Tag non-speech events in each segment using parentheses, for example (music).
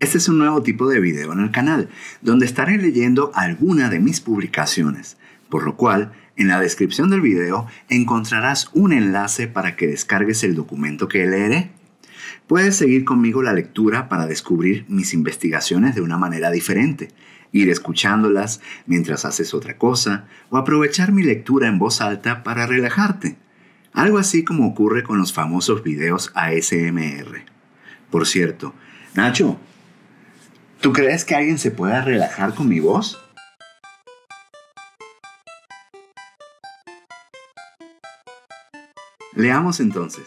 Este es un nuevo tipo de video en el canal, donde estaré leyendo alguna de mis publicaciones, por lo cual en la descripción del video encontrarás un enlace para que descargues el documento que leeré. Puedes seguir conmigo la lectura para descubrir mis investigaciones de una manera diferente, ir escuchándolas mientras haces otra cosa o aprovechar mi lectura en voz alta para relajarte. Algo así como ocurre con los famosos videos ASMR. Por cierto, Nacho, ¿Tú crees que alguien se pueda relajar con mi voz? Leamos entonces.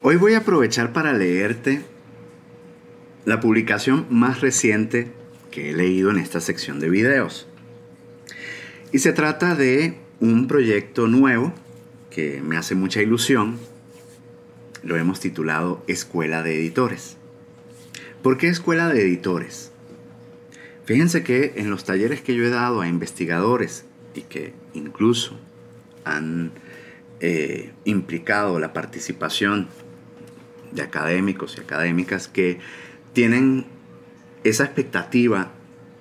Hoy voy a aprovechar para leerte la publicación más reciente que he leído en esta sección de videos. Y se trata de un proyecto nuevo que me hace mucha ilusión, lo hemos titulado Escuela de Editores. ¿Por qué Escuela de Editores? Fíjense que en los talleres que yo he dado a investigadores y que incluso han eh, implicado la participación de académicos y académicas que tienen esa expectativa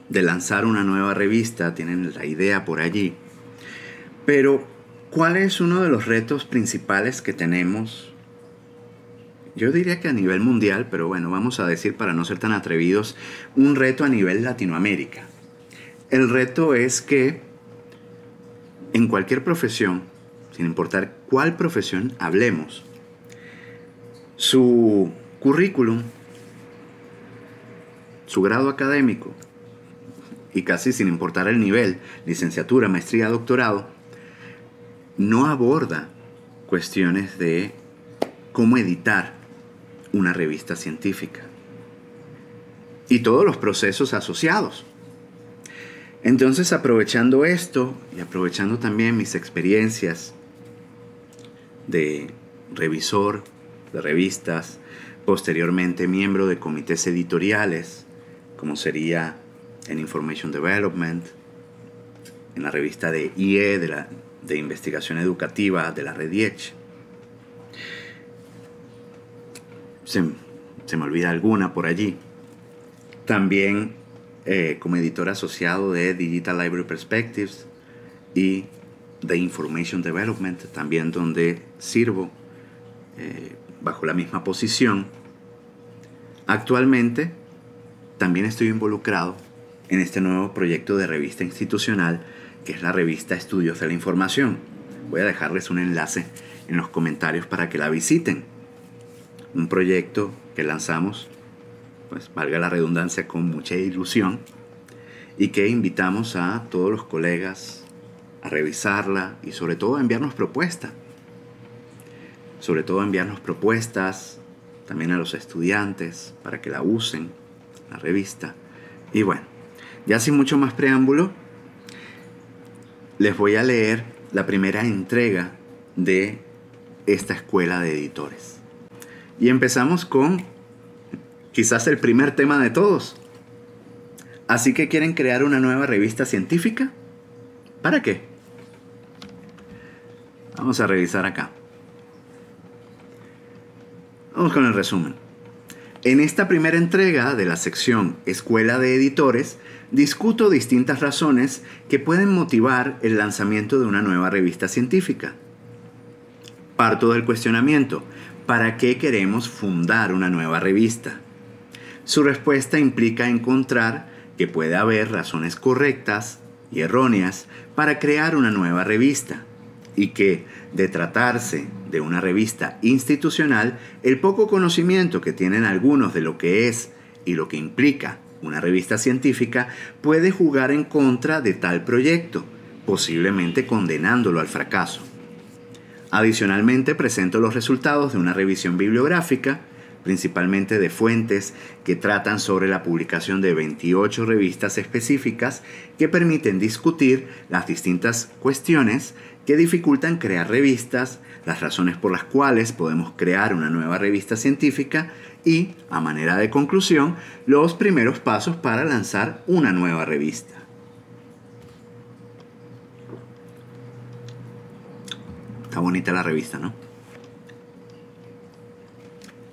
de lanzar una nueva revista, tienen la idea por allí, pero ¿Cuál es uno de los retos principales que tenemos? Yo diría que a nivel mundial, pero bueno, vamos a decir para no ser tan atrevidos, un reto a nivel Latinoamérica. El reto es que en cualquier profesión, sin importar cuál profesión hablemos, su currículum, su grado académico, y casi sin importar el nivel, licenciatura, maestría, doctorado, no aborda cuestiones de cómo editar una revista científica y todos los procesos asociados. Entonces, aprovechando esto y aprovechando también mis experiencias de revisor de revistas, posteriormente miembro de comités editoriales, como sería en Information Development, en la revista de IE, de la de investigación educativa de la red IECH. Se, me olvida alguna por allí. También eh, como editor asociado de Digital Library Perspectives y de Information Development, también donde sirvo eh, bajo la misma posición. Actualmente también estoy involucrado en este nuevo proyecto de revista institucional que es la revista Estudios de la Información. Voy a dejarles un enlace en los comentarios para que la visiten. Un proyecto que lanzamos, pues valga la redundancia, con mucha ilusión y que invitamos a todos los colegas a revisarla y sobre todo a enviarnos propuestas. Sobre todo a enviarnos propuestas también a los estudiantes para que la usen, la revista. Y bueno, ya sin mucho más preámbulo, les voy a leer la primera entrega de esta escuela de editores. Y empezamos con quizás el primer tema de todos. Así que quieren crear una nueva revista científica. ¿Para qué? Vamos a revisar acá. Vamos con el resumen. En esta primera entrega de la sección Escuela de Editores, discuto distintas razones que pueden motivar el lanzamiento de una nueva revista científica. Parto del cuestionamiento, ¿para qué queremos fundar una nueva revista? Su respuesta implica encontrar que puede haber razones correctas y erróneas para crear una nueva revista y que, de tratarse de una revista institucional, el poco conocimiento que tienen algunos de lo que es y lo que implica una revista científica, puede jugar en contra de tal proyecto, posiblemente condenándolo al fracaso. Adicionalmente, presento los resultados de una revisión bibliográfica, principalmente de fuentes que tratan sobre la publicación de 28 revistas específicas que permiten discutir las distintas cuestiones que dificultan crear revistas, las razones por las cuales podemos crear una nueva revista científica y, a manera de conclusión, los primeros pasos para lanzar una nueva revista. Está bonita la revista, ¿no?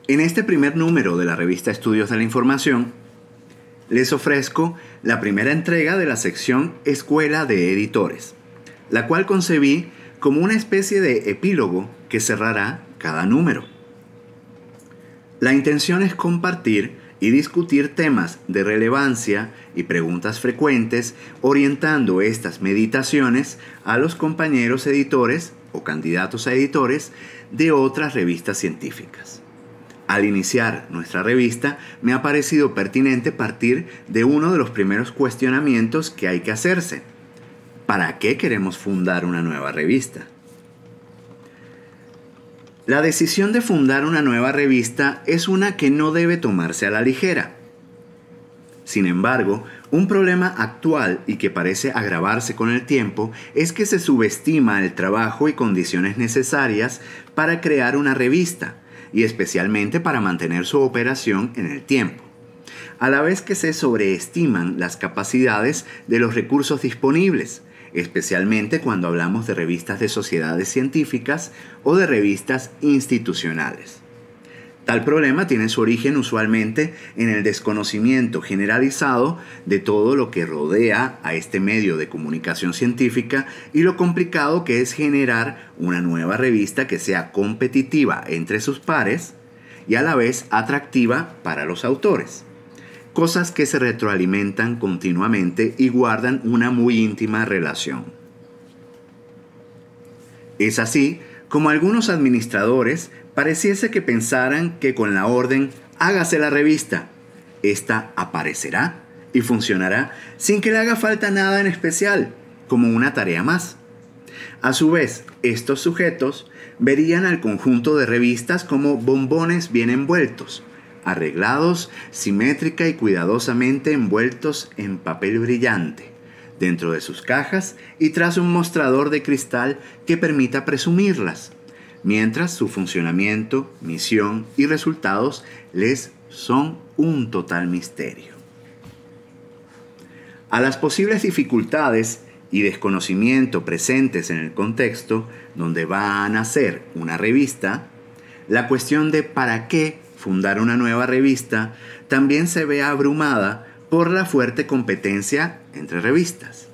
En este primer número de la revista Estudios de la Información, les ofrezco la primera entrega de la sección Escuela de Editores, la cual concebí como una especie de epílogo que cerrará cada número. La intención es compartir y discutir temas de relevancia y preguntas frecuentes, orientando estas meditaciones a los compañeros editores o candidatos a editores de otras revistas científicas. Al iniciar nuestra revista, me ha parecido pertinente partir de uno de los primeros cuestionamientos que hay que hacerse. ¿Para qué queremos fundar una nueva revista? La decisión de fundar una nueva revista es una que no debe tomarse a la ligera. Sin embargo, un problema actual y que parece agravarse con el tiempo es que se subestima el trabajo y condiciones necesarias para crear una revista, y especialmente para mantener su operación en el tiempo, a la vez que se sobreestiman las capacidades de los recursos disponibles, especialmente cuando hablamos de revistas de sociedades científicas o de revistas institucionales. Tal problema tiene su origen usualmente en el desconocimiento generalizado de todo lo que rodea a este medio de comunicación científica y lo complicado que es generar una nueva revista que sea competitiva entre sus pares y a la vez atractiva para los autores cosas que se retroalimentan continuamente y guardan una muy íntima relación. Es así como algunos administradores pareciese que pensaran que con la orden hágase la revista, esta aparecerá y funcionará sin que le haga falta nada en especial, como una tarea más. A su vez, estos sujetos verían al conjunto de revistas como bombones bien envueltos, arreglados simétrica y cuidadosamente envueltos en papel brillante, dentro de sus cajas y tras un mostrador de cristal que permita presumirlas, mientras su funcionamiento, misión y resultados les son un total misterio. A las posibles dificultades y desconocimiento presentes en el contexto donde va a nacer una revista, la cuestión de para qué fundar una nueva revista, también se ve abrumada por la fuerte competencia entre revistas.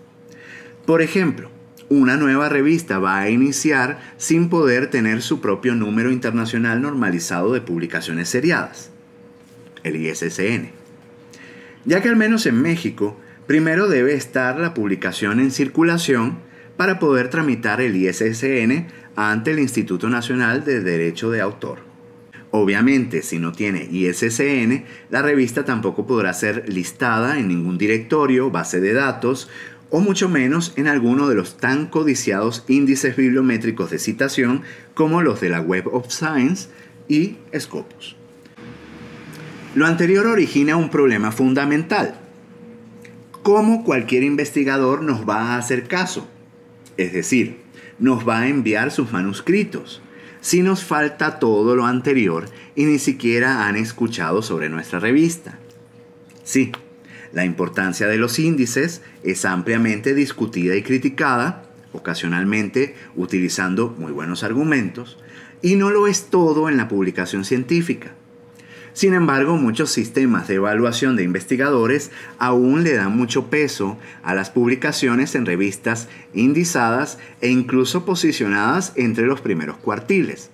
Por ejemplo, una nueva revista va a iniciar sin poder tener su propio número internacional normalizado de publicaciones seriadas, el ISSN. Ya que al menos en México, primero debe estar la publicación en circulación para poder tramitar el ISSN ante el Instituto Nacional de Derecho de Autor. Obviamente, si no tiene ISSN, la revista tampoco podrá ser listada en ningún directorio, base de datos o mucho menos en alguno de los tan codiciados índices bibliométricos de citación como los de la Web of Science y Scopus. Lo anterior origina un problema fundamental. ¿Cómo cualquier investigador nos va a hacer caso? Es decir, nos va a enviar sus manuscritos si nos falta todo lo anterior y ni siquiera han escuchado sobre nuestra revista. Sí, la importancia de los índices es ampliamente discutida y criticada, ocasionalmente utilizando muy buenos argumentos, y no lo es todo en la publicación científica. Sin embargo, muchos sistemas de evaluación de investigadores aún le dan mucho peso a las publicaciones en revistas indizadas e incluso posicionadas entre los primeros cuartiles,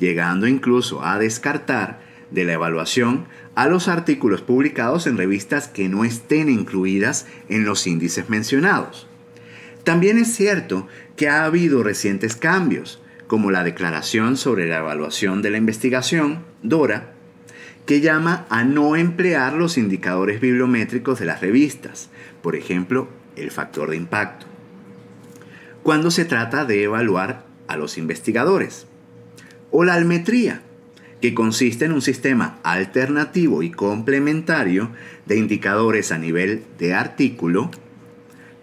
llegando incluso a descartar de la evaluación a los artículos publicados en revistas que no estén incluidas en los índices mencionados. También es cierto que ha habido recientes cambios, como la Declaración sobre la Evaluación de la Investigación, DORA, que llama a no emplear los indicadores bibliométricos de las revistas, por ejemplo, el factor de impacto, cuando se trata de evaluar a los investigadores. O la almetría, que consiste en un sistema alternativo y complementario de indicadores a nivel de artículo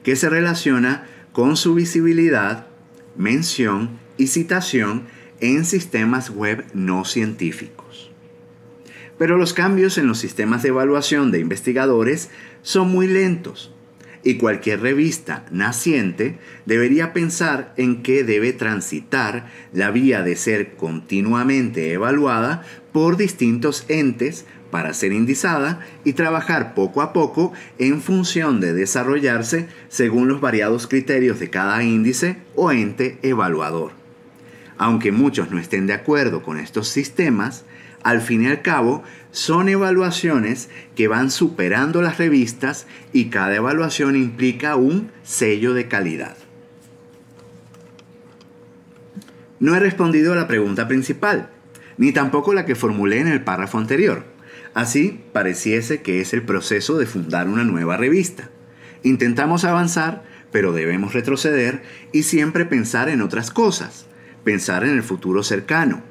que se relaciona con su visibilidad, mención y citación en sistemas web no científicos. Pero los cambios en los sistemas de evaluación de investigadores son muy lentos y cualquier revista naciente debería pensar en que debe transitar la vía de ser continuamente evaluada por distintos entes para ser indizada y trabajar poco a poco en función de desarrollarse según los variados criterios de cada índice o ente evaluador. Aunque muchos no estén de acuerdo con estos sistemas, al fin y al cabo son evaluaciones que van superando las revistas y cada evaluación implica un sello de calidad. No he respondido a la pregunta principal, ni tampoco la que formulé en el párrafo anterior. Así pareciese que es el proceso de fundar una nueva revista. Intentamos avanzar, pero debemos retroceder y siempre pensar en otras cosas, pensar en el futuro cercano,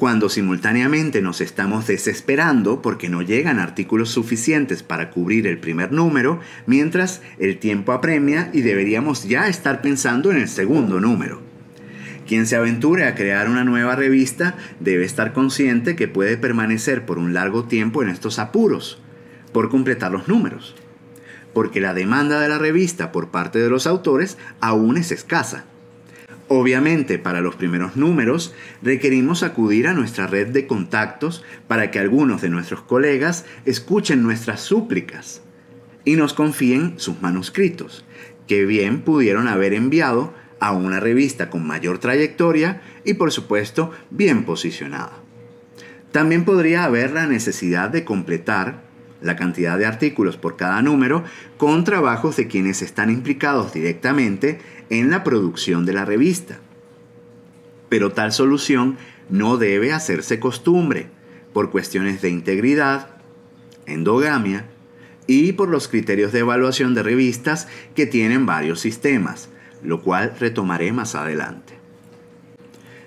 cuando simultáneamente nos estamos desesperando porque no llegan artículos suficientes para cubrir el primer número, mientras el tiempo apremia y deberíamos ya estar pensando en el segundo número. Quien se aventure a crear una nueva revista debe estar consciente que puede permanecer por un largo tiempo en estos apuros, por completar los números, porque la demanda de la revista por parte de los autores aún es escasa Obviamente, para los primeros números, requerimos acudir a nuestra red de contactos para que algunos de nuestros colegas escuchen nuestras súplicas y nos confíen sus manuscritos, que bien pudieron haber enviado a una revista con mayor trayectoria y por supuesto bien posicionada. También podría haber la necesidad de completar la cantidad de artículos por cada número con trabajos de quienes están implicados directamente en la producción de la revista. Pero tal solución no debe hacerse costumbre por cuestiones de integridad, endogamia y por los criterios de evaluación de revistas que tienen varios sistemas, lo cual retomaré más adelante.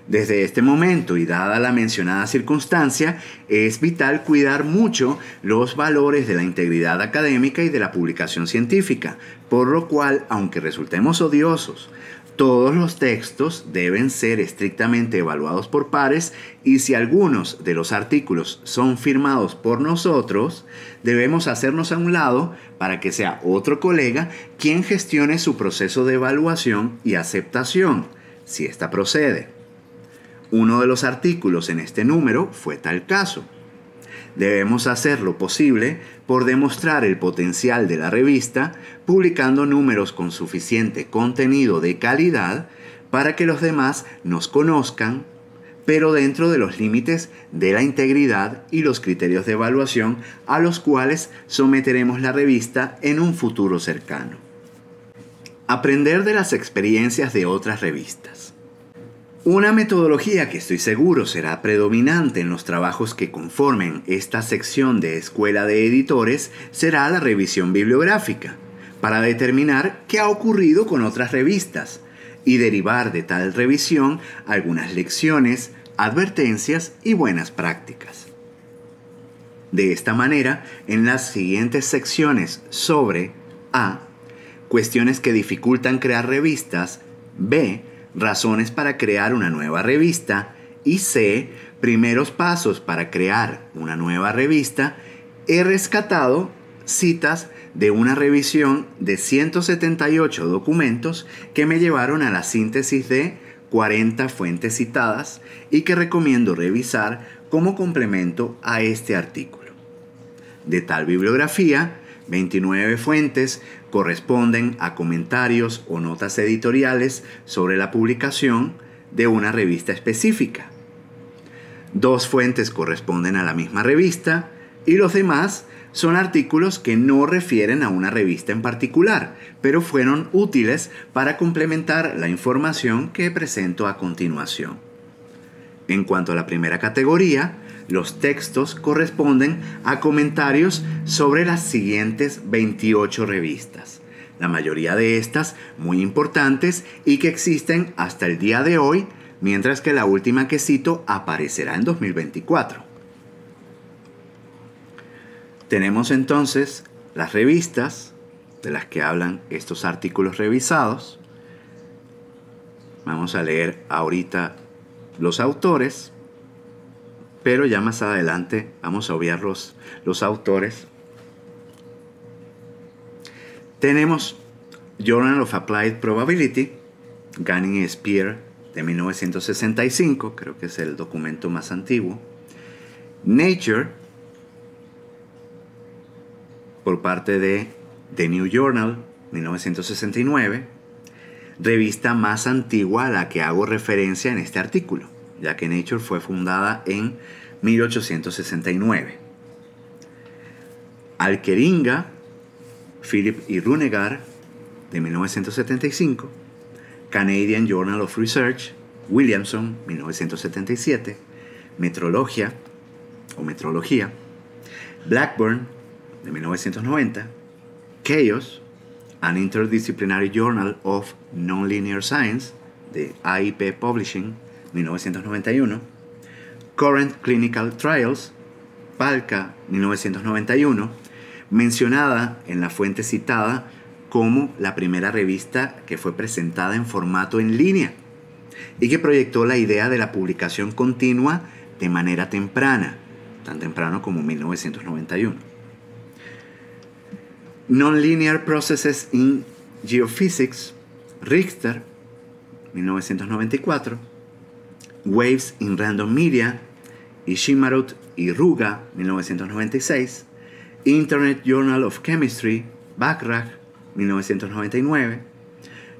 Desde este momento y dada la mencionada circunstancia, es vital cuidar mucho los valores de la integridad académica y de la publicación científica, por lo cual, aunque resultemos odiosos, todos los textos deben ser estrictamente evaluados por pares y si algunos de los artículos son firmados por nosotros, debemos hacernos a un lado para que sea otro colega quien gestione su proceso de evaluación y aceptación, si ésta procede. Uno de los artículos en este número fue tal caso. Debemos hacer lo posible por demostrar el potencial de la revista publicando números con suficiente contenido de calidad para que los demás nos conozcan, pero dentro de los límites de la integridad y los criterios de evaluación a los cuales someteremos la revista en un futuro cercano. Aprender de las experiencias de otras revistas. Una metodología que estoy seguro será predominante en los trabajos que conformen esta sección de Escuela de Editores será la revisión bibliográfica, para determinar qué ha ocurrido con otras revistas y derivar de tal revisión algunas lecciones, advertencias y buenas prácticas. De esta manera, en las siguientes secciones sobre A. Cuestiones que dificultan crear revistas, B razones para crear una nueva revista y C, primeros pasos para crear una nueva revista, he rescatado citas de una revisión de 178 documentos que me llevaron a la síntesis de 40 fuentes citadas y que recomiendo revisar como complemento a este artículo. De tal bibliografía, 29 fuentes corresponden a comentarios o notas editoriales sobre la publicación de una revista específica. Dos fuentes corresponden a la misma revista y los demás son artículos que no refieren a una revista en particular, pero fueron útiles para complementar la información que presento a continuación. En cuanto a la primera categoría, los textos corresponden a comentarios sobre las siguientes 28 revistas. La mayoría de estas muy importantes y que existen hasta el día de hoy, mientras que la última que cito aparecerá en 2024. Tenemos entonces las revistas de las que hablan estos artículos revisados. Vamos a leer ahorita los autores pero ya más adelante vamos a obviar los, los autores. Tenemos Journal of Applied Probability, Gunning Spear de 1965, creo que es el documento más antiguo. Nature, por parte de The New Journal, 1969, revista más antigua a la que hago referencia en este artículo, ya que Nature fue fundada en 1869. Alqueringa, Philip y Runegar, de 1975, Canadian Journal of Research, Williamson, 1977, Metrologia o Metrología, Blackburn, de 1990, Chaos, An Interdisciplinary Journal of Nonlinear Science, de AIP Publishing, 1991, Current Clinical Trials, Palca, 1991, mencionada en la fuente citada como la primera revista que fue presentada en formato en línea y que proyectó la idea de la publicación continua de manera temprana, tan temprano como 1991. Nonlinear Processes in Geophysics, Richter, 1994, Waves in Random Media, Ishimarut y Ruga, 1996, Internet Journal of Chemistry, Backrach, 1999,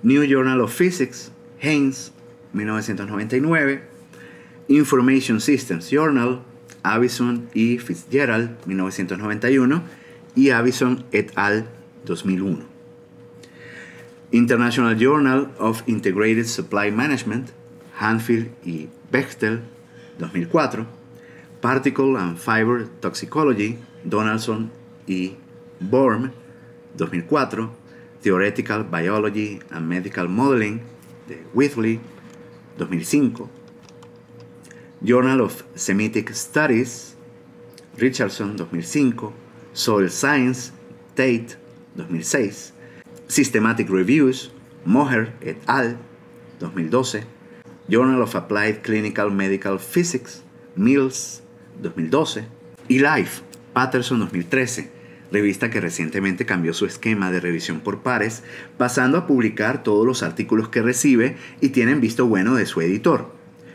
New Journal of Physics, Haynes, 1999, Information Systems Journal, Avison y Fitzgerald, 1991, y Avison et al. 2001. International Journal of Integrated Supply Management, Hanfield y Bechtel, 2004. Particle and Fiber Toxicology, Donaldson y Borm, 2004. Theoretical Biology and Medical Modeling de Whitley, 2005. Journal of Semitic Studies, Richardson, 2005. Soil Science, Tate, 2006. Systematic Reviews, Moher et al., 2012. Journal of Applied Clinical Medical Physics, Mills, 2012. Y Life, Patterson, 2013 revista que recientemente cambió su esquema de revisión por pares, pasando a publicar todos los artículos que recibe y tienen visto bueno de su editor.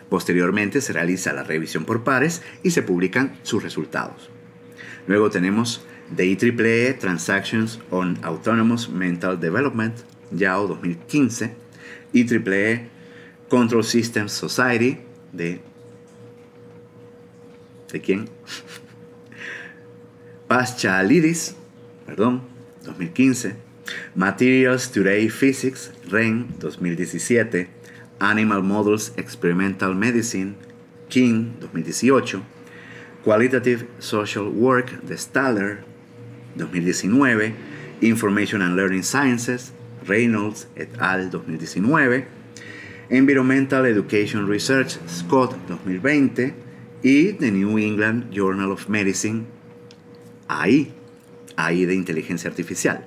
Posteriormente se realiza la revisión por pares y se publican sus resultados. Luego tenemos The IEEE Transactions on Autonomous Mental Development, YAO 2015, IEEE Control Systems Society, de... ¿De quién? (laughs) Paschalidis, perdón, 2015, Materials Today Physics, REN, 2017, Animal Models Experimental Medicine, King, 2018, Qualitative Social Work de Staller, 2019, Information and Learning Sciences, Reynolds et al. 2019, Environmental Education Research, Scott 2020 y The New England Journal of Medicine, ahí, ahí de inteligencia artificial.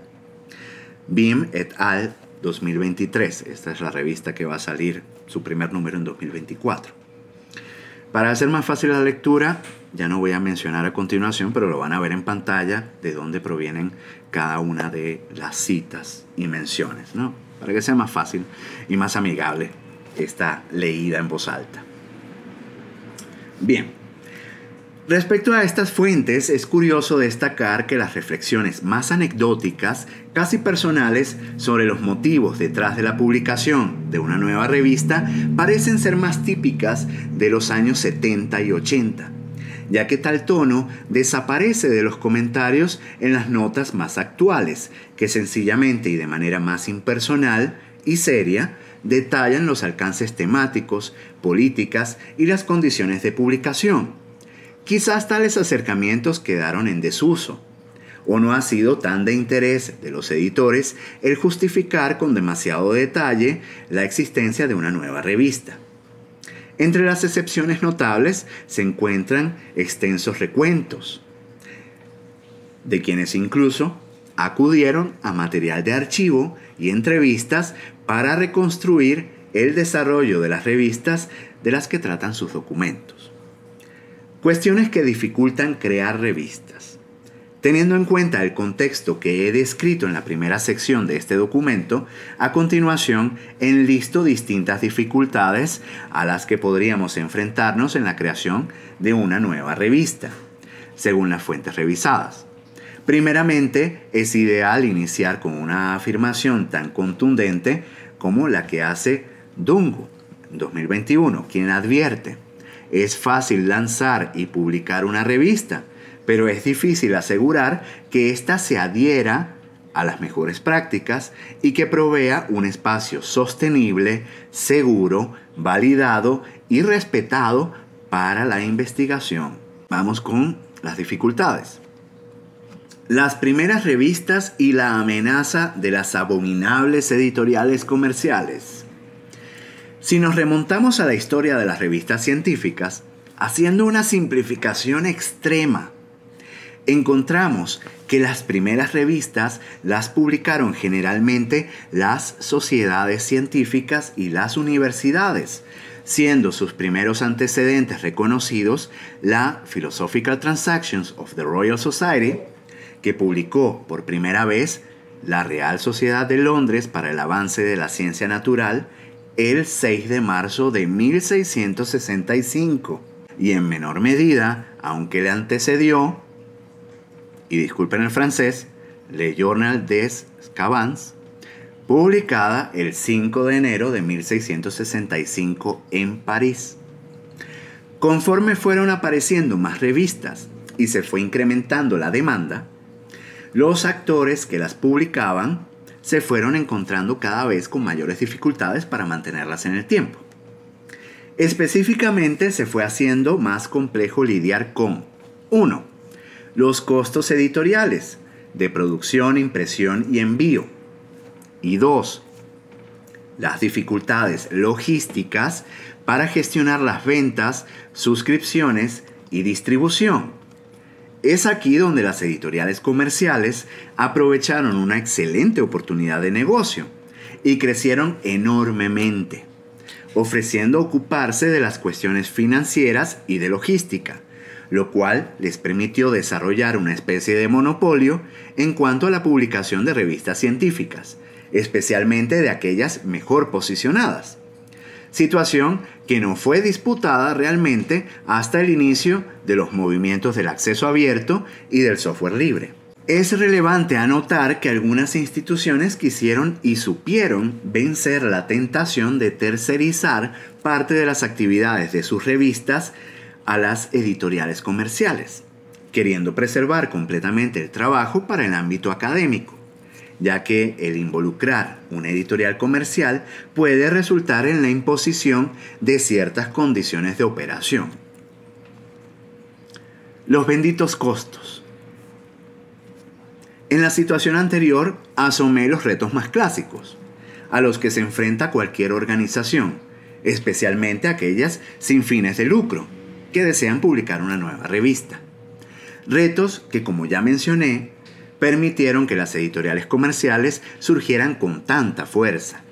BIM et al. 2023. Esta es la revista que va a salir su primer número en 2024. Para hacer más fácil la lectura, ya no voy a mencionar a continuación, pero lo van a ver en pantalla de dónde provienen cada una de las citas y menciones, ¿no? Para que sea más fácil y más amigable esta leída en voz alta. Bien, Respecto a estas fuentes, es curioso destacar que las reflexiones más anecdóticas, casi personales, sobre los motivos detrás de la publicación de una nueva revista parecen ser más típicas de los años 70 y 80, ya que tal tono desaparece de los comentarios en las notas más actuales, que sencillamente y de manera más impersonal y seria detallan los alcances temáticos, políticas y las condiciones de publicación Quizás tales acercamientos quedaron en desuso, o no ha sido tan de interés de los editores el justificar con demasiado detalle la existencia de una nueva revista. Entre las excepciones notables se encuentran extensos recuentos, de quienes incluso acudieron a material de archivo y entrevistas para reconstruir el desarrollo de las revistas de las que tratan sus documentos. Cuestiones que dificultan crear revistas. Teniendo en cuenta el contexto que he descrito en la primera sección de este documento, a continuación enlisto distintas dificultades a las que podríamos enfrentarnos en la creación de una nueva revista, según las fuentes revisadas. Primeramente, es ideal iniciar con una afirmación tan contundente como la que hace Dungo, 2021, quien advierte, es fácil lanzar y publicar una revista, pero es difícil asegurar que ésta se adhiera a las mejores prácticas y que provea un espacio sostenible, seguro, validado y respetado para la investigación. Vamos con las dificultades. Las primeras revistas y la amenaza de las abominables editoriales comerciales. Si nos remontamos a la historia de las revistas científicas, haciendo una simplificación extrema, encontramos que las primeras revistas las publicaron generalmente las sociedades científicas y las universidades, siendo sus primeros antecedentes reconocidos la Philosophical Transactions of the Royal Society, que publicó por primera vez la Real Sociedad de Londres para el Avance de la Ciencia Natural el 6 de marzo de 1665, y en menor medida, aunque le antecedió, y disculpen el francés, Le Journal des Scavans, publicada el 5 de enero de 1665 en París. Conforme fueron apareciendo más revistas y se fue incrementando la demanda, los actores que las publicaban se fueron encontrando cada vez con mayores dificultades para mantenerlas en el tiempo. Específicamente se fue haciendo más complejo lidiar con 1 los costos editoriales de producción, impresión y envío. Y dos, las dificultades logísticas para gestionar las ventas, suscripciones y distribución. Es aquí donde las editoriales comerciales aprovecharon una excelente oportunidad de negocio y crecieron enormemente, ofreciendo ocuparse de las cuestiones financieras y de logística lo cual les permitió desarrollar una especie de monopolio en cuanto a la publicación de revistas científicas, especialmente de aquellas mejor posicionadas. Situación que no fue disputada realmente hasta el inicio de los movimientos del acceso abierto y del software libre. Es relevante anotar que algunas instituciones quisieron y supieron vencer la tentación de tercerizar parte de las actividades de sus revistas a las editoriales comerciales, queriendo preservar completamente el trabajo para el ámbito académico, ya que el involucrar una editorial comercial puede resultar en la imposición de ciertas condiciones de operación. Los benditos costos. En la situación anterior asomé los retos más clásicos, a los que se enfrenta cualquier organización, especialmente aquellas sin fines de lucro, que desean publicar una nueva revista. Retos que, como ya mencioné, permitieron que las editoriales comerciales surgieran con tanta fuerza.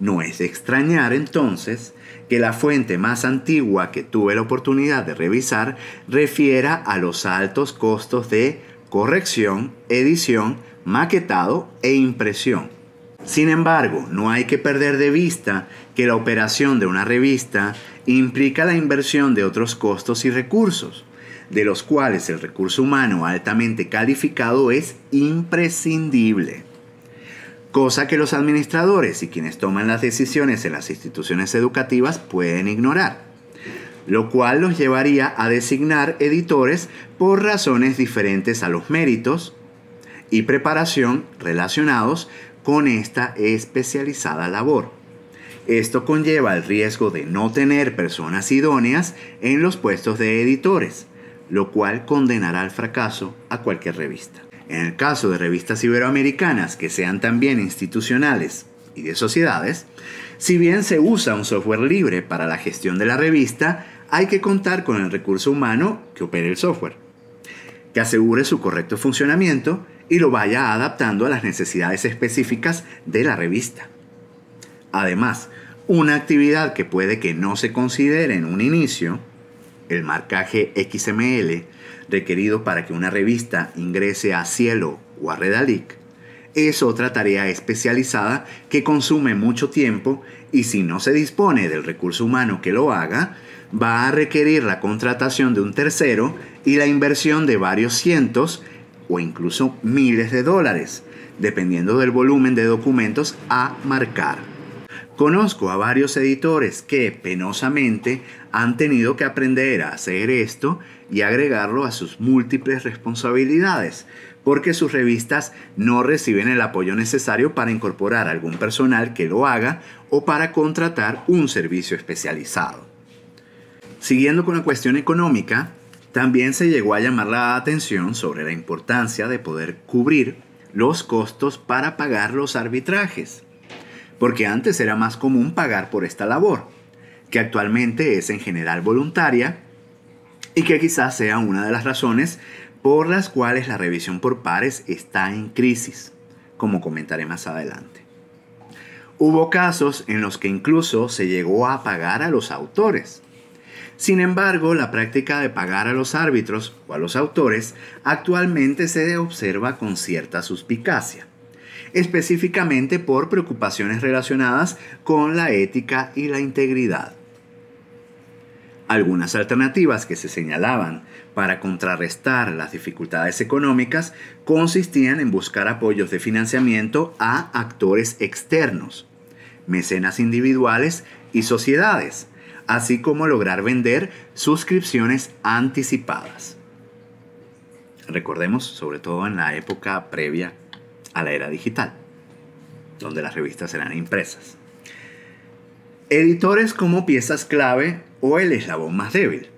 No es extrañar entonces que la fuente más antigua que tuve la oportunidad de revisar refiera a los altos costos de corrección, edición, maquetado e impresión. Sin embargo, no hay que perder de vista que la operación de una revista implica la inversión de otros costos y recursos, de los cuales el recurso humano altamente calificado es imprescindible. Cosa que los administradores y quienes toman las decisiones en las instituciones educativas pueden ignorar, lo cual los llevaría a designar editores por razones diferentes a los méritos y preparación relacionados con esta especializada labor. Esto conlleva el riesgo de no tener personas idóneas en los puestos de editores, lo cual condenará al fracaso a cualquier revista. En el caso de revistas iberoamericanas que sean también institucionales y de sociedades, si bien se usa un software libre para la gestión de la revista, hay que contar con el recurso humano que opere el software, que asegure su correcto funcionamiento y lo vaya adaptando a las necesidades específicas de la revista. Además, una actividad que puede que no se considere en un inicio, el marcaje XML requerido para que una revista ingrese a Cielo o a Redalic, es otra tarea especializada que consume mucho tiempo y si no se dispone del recurso humano que lo haga, va a requerir la contratación de un tercero y la inversión de varios cientos o incluso miles de dólares, dependiendo del volumen de documentos a marcar. Conozco a varios editores que penosamente han tenido que aprender a hacer esto y agregarlo a sus múltiples responsabilidades, porque sus revistas no reciben el apoyo necesario para incorporar algún personal que lo haga o para contratar un servicio especializado. Siguiendo con la cuestión económica, también se llegó a llamar la atención sobre la importancia de poder cubrir los costos para pagar los arbitrajes, porque antes era más común pagar por esta labor, que actualmente es en general voluntaria y que quizás sea una de las razones por las cuales la revisión por pares está en crisis, como comentaré más adelante. Hubo casos en los que incluso se llegó a pagar a los autores. Sin embargo, la práctica de pagar a los árbitros o a los autores actualmente se observa con cierta suspicacia, específicamente por preocupaciones relacionadas con la ética y la integridad. Algunas alternativas que se señalaban para contrarrestar las dificultades económicas consistían en buscar apoyos de financiamiento a actores externos, mecenas individuales y sociedades, así como lograr vender suscripciones anticipadas. Recordemos, sobre todo en la época previa a la era digital, donde las revistas eran impresas. Editores como piezas clave o el eslabón más débil.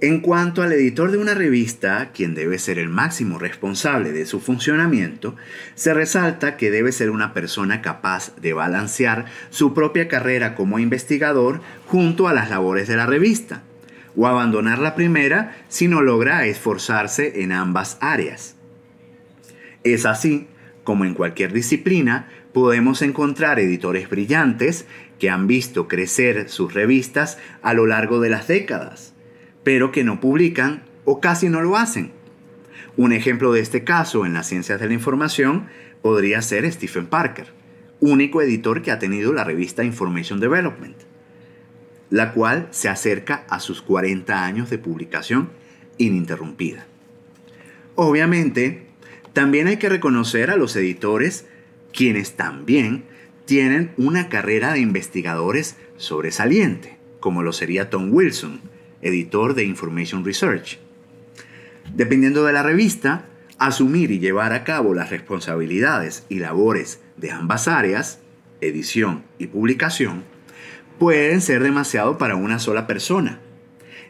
En cuanto al editor de una revista, quien debe ser el máximo responsable de su funcionamiento, se resalta que debe ser una persona capaz de balancear su propia carrera como investigador junto a las labores de la revista, o abandonar la primera si no logra esforzarse en ambas áreas. Es así como en cualquier disciplina podemos encontrar editores brillantes que han visto crecer sus revistas a lo largo de las décadas, pero que no publican o casi no lo hacen. Un ejemplo de este caso en las ciencias de la información podría ser Stephen Parker, único editor que ha tenido la revista Information Development, la cual se acerca a sus 40 años de publicación ininterrumpida. Obviamente, también hay que reconocer a los editores quienes también tienen una carrera de investigadores sobresaliente, como lo sería Tom Wilson, editor de Information Research. Dependiendo de la revista, asumir y llevar a cabo las responsabilidades y labores de ambas áreas, edición y publicación, pueden ser demasiado para una sola persona,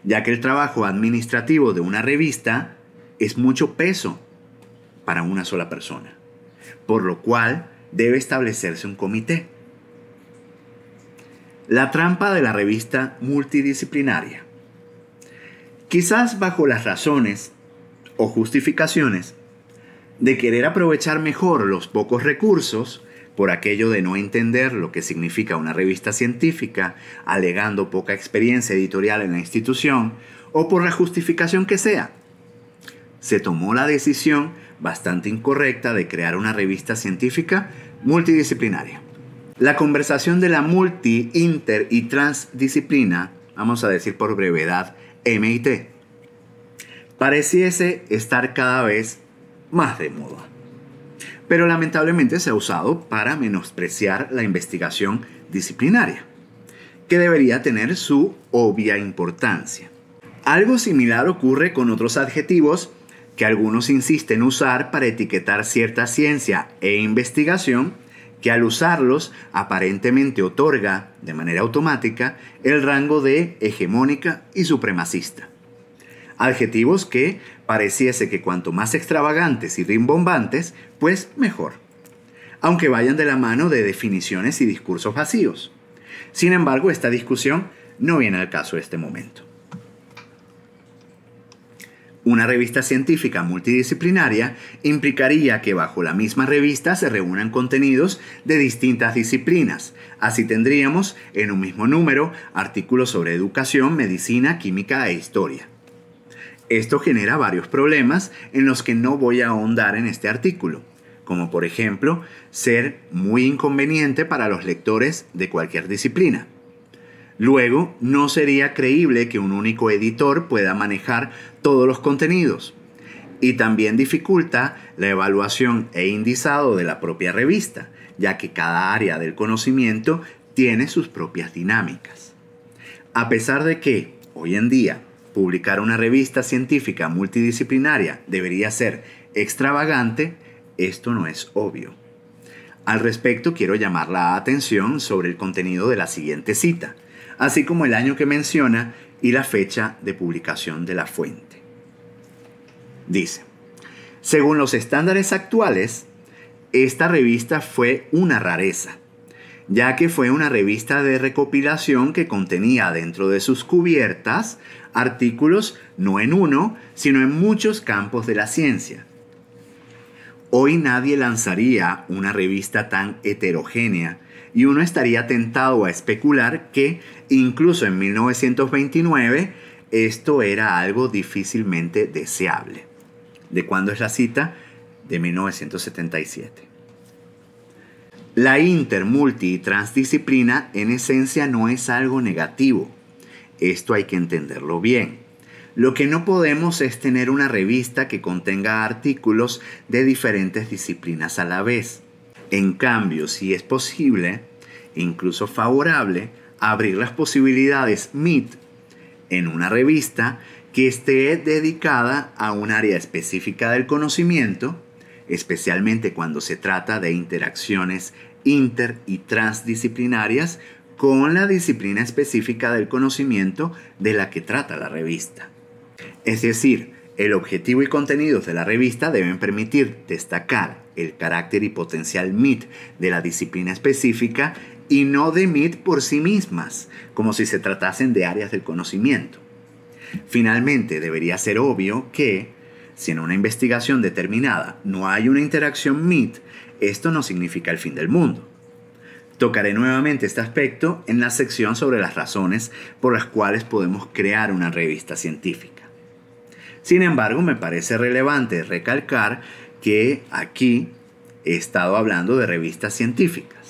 ya que el trabajo administrativo de una revista es mucho peso para una sola persona, por lo cual debe establecerse un comité. La trampa de la revista multidisciplinaria. Quizás bajo las razones o justificaciones de querer aprovechar mejor los pocos recursos, por aquello de no entender lo que significa una revista científica, alegando poca experiencia editorial en la institución, o por la justificación que sea. Se tomó la decisión bastante incorrecta de crear una revista científica multidisciplinaria. La conversación de la multi, inter y transdisciplina, vamos a decir por brevedad MIT, pareciese estar cada vez más de moda. Pero lamentablemente se ha usado para menospreciar la investigación disciplinaria, que debería tener su obvia importancia. Algo similar ocurre con otros adjetivos que algunos insisten usar para etiquetar cierta ciencia e investigación que al usarlos aparentemente otorga de manera automática el rango de hegemónica y supremacista. Adjetivos que pareciese que cuanto más extravagantes y rimbombantes, pues mejor, aunque vayan de la mano de definiciones y discursos vacíos. Sin embargo, esta discusión no viene al caso de este momento. Una revista científica multidisciplinaria implicaría que bajo la misma revista se reúnan contenidos de distintas disciplinas. Así tendríamos en un mismo número artículos sobre educación, medicina, química e historia. Esto genera varios problemas en los que no voy a ahondar en este artículo, como por ejemplo ser muy inconveniente para los lectores de cualquier disciplina. Luego, no sería creíble que un único editor pueda manejar todos los contenidos. Y también dificulta la evaluación e indizado de la propia revista, ya que cada área del conocimiento tiene sus propias dinámicas. A pesar de que, hoy en día, publicar una revista científica multidisciplinaria debería ser extravagante, esto no es obvio. Al respecto, quiero llamar la atención sobre el contenido de la siguiente cita, así como el año que menciona y la fecha de publicación de la fuente. Dice, según los estándares actuales, esta revista fue una rareza, ya que fue una revista de recopilación que contenía dentro de sus cubiertas artículos no en uno, sino en muchos campos de la ciencia. Hoy nadie lanzaría una revista tan heterogénea y uno estaría tentado a especular que incluso en 1929 esto era algo difícilmente deseable. ¿De cuándo es la cita? De 1977. La inter, multi y transdisciplina en esencia no es algo negativo. Esto hay que entenderlo bien. Lo que no podemos es tener una revista que contenga artículos de diferentes disciplinas a la vez. En cambio, si es posible, incluso favorable, abrir las posibilidades MIT en una revista que esté dedicada a un área específica del conocimiento, especialmente cuando se trata de interacciones inter y transdisciplinarias con la disciplina específica del conocimiento de la que trata la revista. Es decir, el objetivo y contenidos de la revista deben permitir destacar el carácter y potencial MIT de la disciplina específica y no de MIT por sí mismas, como si se tratasen de áreas del conocimiento. Finalmente, debería ser obvio que, si en una investigación determinada no hay una interacción MIT, esto no significa el fin del mundo. Tocaré nuevamente este aspecto en la sección sobre las razones por las cuales podemos crear una revista científica. Sin embargo, me parece relevante recalcar que aquí he estado hablando de revistas científicas.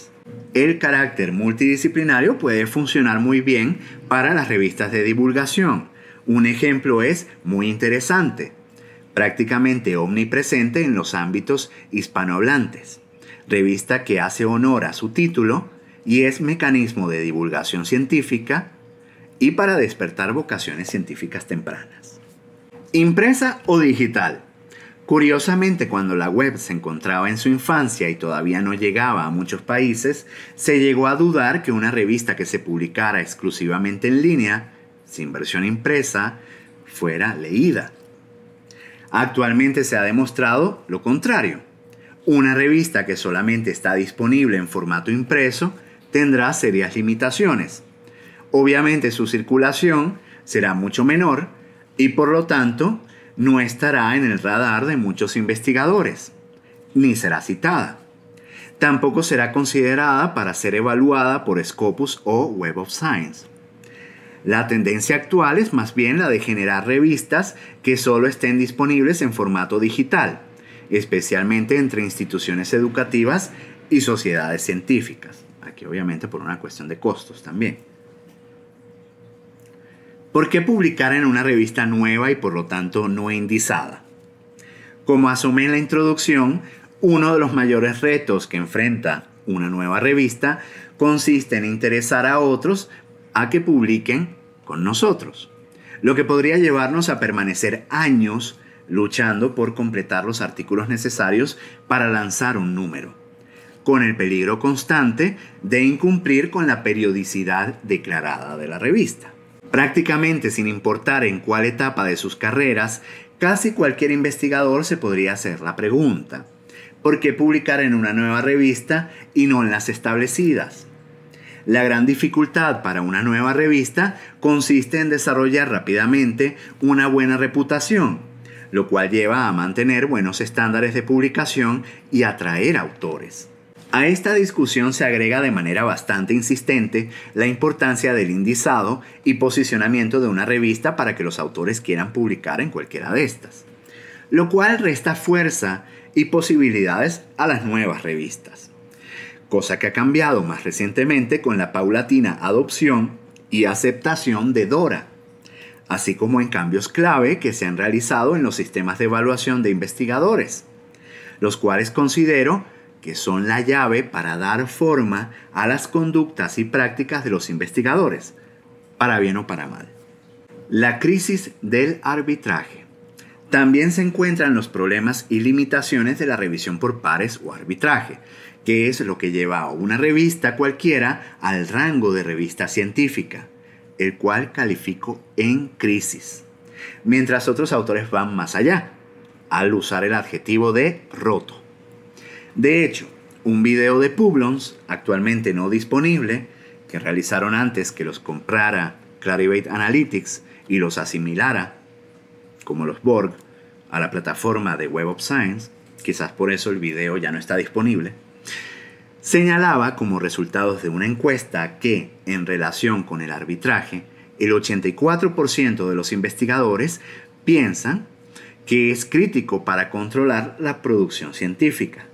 El carácter multidisciplinario puede funcionar muy bien para las revistas de divulgación. Un ejemplo es muy interesante, prácticamente omnipresente en los ámbitos hispanohablantes revista que hace honor a su título y es mecanismo de divulgación científica y para despertar vocaciones científicas tempranas. Impresa o digital. Curiosamente, cuando la web se encontraba en su infancia y todavía no llegaba a muchos países, se llegó a dudar que una revista que se publicara exclusivamente en línea, sin versión impresa, fuera leída. Actualmente se ha demostrado lo contrario. Una revista que solamente está disponible en formato impreso tendrá serias limitaciones. Obviamente su circulación será mucho menor y por lo tanto no estará en el radar de muchos investigadores, ni será citada. Tampoco será considerada para ser evaluada por Scopus o Web of Science. La tendencia actual es más bien la de generar revistas que solo estén disponibles en formato digital especialmente entre instituciones educativas y sociedades científicas. Aquí obviamente por una cuestión de costos también. ¿Por qué publicar en una revista nueva y por lo tanto no indizada? Como asumí en la introducción, uno de los mayores retos que enfrenta una nueva revista consiste en interesar a otros a que publiquen con nosotros, lo que podría llevarnos a permanecer años luchando por completar los artículos necesarios para lanzar un número, con el peligro constante de incumplir con la periodicidad declarada de la revista. Prácticamente sin importar en cuál etapa de sus carreras, casi cualquier investigador se podría hacer la pregunta, ¿por qué publicar en una nueva revista y no en las establecidas? La gran dificultad para una nueva revista consiste en desarrollar rápidamente una buena reputación, lo cual lleva a mantener buenos estándares de publicación y atraer autores. A esta discusión se agrega de manera bastante insistente la importancia del indizado y posicionamiento de una revista para que los autores quieran publicar en cualquiera de estas, lo cual resta fuerza y posibilidades a las nuevas revistas, cosa que ha cambiado más recientemente con la paulatina adopción y aceptación de Dora, así como en cambios clave que se han realizado en los sistemas de evaluación de investigadores, los cuales considero que son la llave para dar forma a las conductas y prácticas de los investigadores, para bien o para mal. La crisis del arbitraje. También se encuentran los problemas y limitaciones de la revisión por pares o arbitraje, que es lo que lleva a una revista cualquiera al rango de revista científica, el cual califico en crisis, mientras otros autores van más allá, al usar el adjetivo de roto. De hecho, un video de Publons, actualmente no disponible, que realizaron antes que los comprara Clarivate Analytics y los asimilara, como los Borg, a la plataforma de Web of Science, quizás por eso el video ya no está disponible, señalaba como resultados de una encuesta que, en relación con el arbitraje, el 84% de los investigadores piensan que es crítico para controlar la producción científica.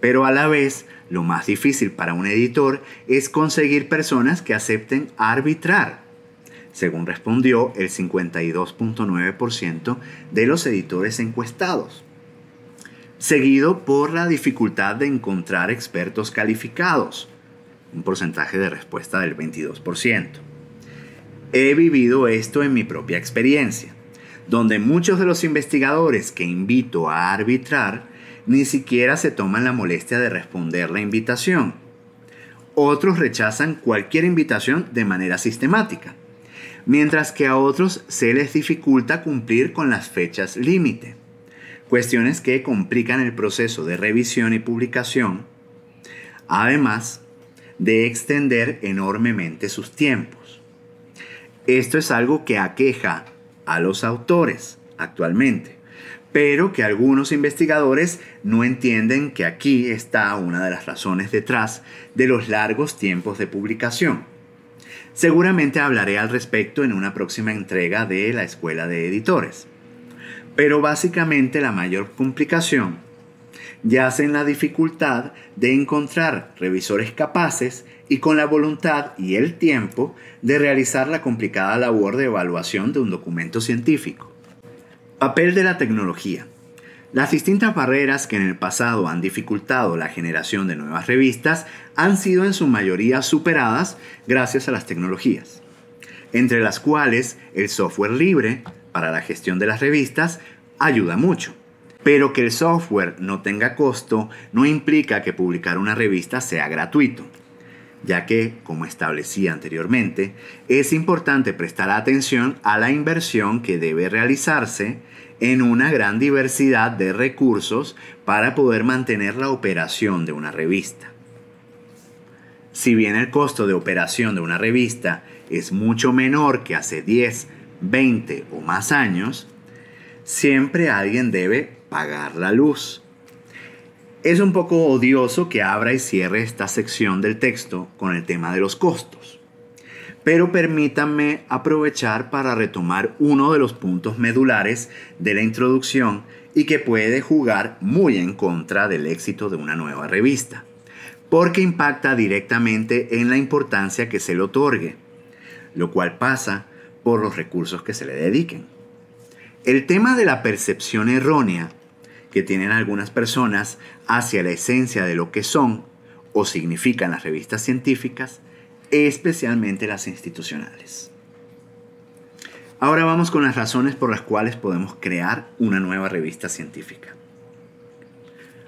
Pero a la vez, lo más difícil para un editor es conseguir personas que acepten arbitrar, según respondió el 52.9% de los editores encuestados, seguido por la dificultad de encontrar expertos calificados, un porcentaje de respuesta del 22%. He vivido esto en mi propia experiencia, donde muchos de los investigadores que invito a arbitrar ni siquiera se toman la molestia de responder la invitación. Otros rechazan cualquier invitación de manera sistemática, mientras que a otros se les dificulta cumplir con las fechas límite, cuestiones que complican el proceso de revisión y publicación, además de extender enormemente sus tiempos. Esto es algo que aqueja a los autores actualmente pero que algunos investigadores no entienden que aquí está una de las razones detrás de los largos tiempos de publicación. Seguramente hablaré al respecto en una próxima entrega de la Escuela de Editores. Pero básicamente la mayor complicación yace en la dificultad de encontrar revisores capaces y con la voluntad y el tiempo de realizar la complicada labor de evaluación de un documento científico. Papel de la tecnología. Las distintas barreras que en el pasado han dificultado la generación de nuevas revistas han sido en su mayoría superadas gracias a las tecnologías, entre las cuales el software libre para la gestión de las revistas ayuda mucho. Pero que el software no tenga costo no implica que publicar una revista sea gratuito, ya que, como establecí anteriormente, es importante prestar atención a la inversión que debe realizarse en una gran diversidad de recursos para poder mantener la operación de una revista. Si bien el costo de operación de una revista es mucho menor que hace 10, 20 o más años, siempre alguien debe pagar la luz. Es un poco odioso que abra y cierre esta sección del texto con el tema de los costos. Pero permítanme aprovechar para retomar uno de los puntos medulares de la introducción y que puede jugar muy en contra del éxito de una nueva revista, porque impacta directamente en la importancia que se le otorgue, lo cual pasa por los recursos que se le dediquen. El tema de la percepción errónea que tienen algunas personas hacia la esencia de lo que son o significan las revistas científicas especialmente las institucionales. Ahora vamos con las razones por las cuales podemos crear una nueva revista científica.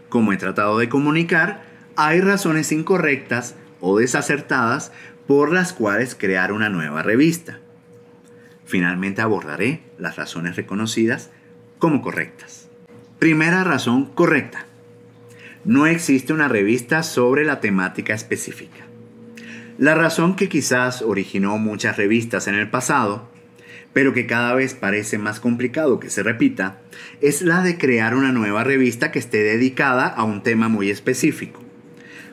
Como he tratado de comunicar, hay razones incorrectas o desacertadas por las cuales crear una nueva revista. Finalmente abordaré las razones reconocidas como correctas. Primera razón correcta. No existe una revista sobre la temática específica. La razón que quizás originó muchas revistas en el pasado, pero que cada vez parece más complicado que se repita, es la de crear una nueva revista que esté dedicada a un tema muy específico,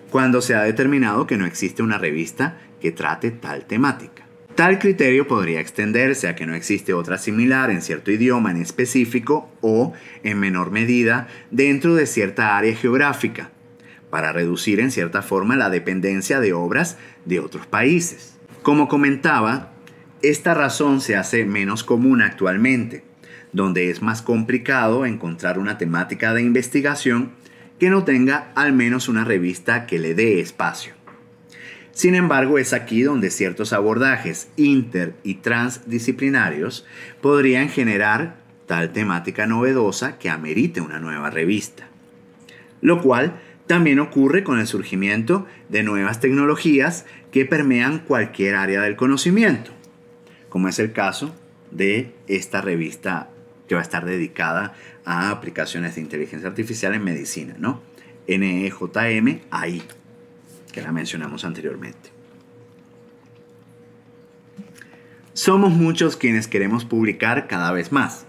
cuando se ha determinado que no existe una revista que trate tal temática. Tal criterio podría extenderse a que no existe otra similar en cierto idioma en específico o, en menor medida, dentro de cierta área geográfica, para reducir en cierta forma la dependencia de obras de otros países. Como comentaba, esta razón se hace menos común actualmente, donde es más complicado encontrar una temática de investigación que no tenga al menos una revista que le dé espacio. Sin embargo, es aquí donde ciertos abordajes inter y transdisciplinarios podrían generar tal temática novedosa que amerite una nueva revista. Lo cual también ocurre con el surgimiento de nuevas tecnologías que permean cualquier área del conocimiento, como es el caso de esta revista que va a estar dedicada a aplicaciones de inteligencia artificial en medicina, ¿no? NEJM AI que la mencionamos anteriormente. Somos muchos quienes queremos publicar cada vez más.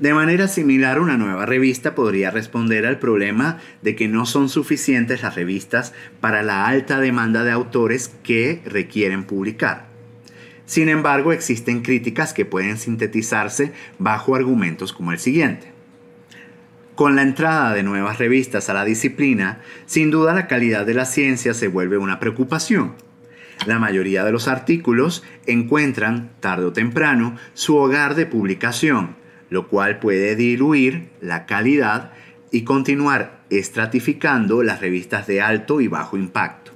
De manera similar, una nueva revista podría responder al problema de que no son suficientes las revistas para la alta demanda de autores que requieren publicar. Sin embargo, existen críticas que pueden sintetizarse bajo argumentos como el siguiente. Con la entrada de nuevas revistas a la disciplina, sin duda la calidad de la ciencia se vuelve una preocupación. La mayoría de los artículos encuentran, tarde o temprano, su hogar de publicación, lo cual puede diluir la calidad y continuar estratificando las revistas de alto y bajo impacto.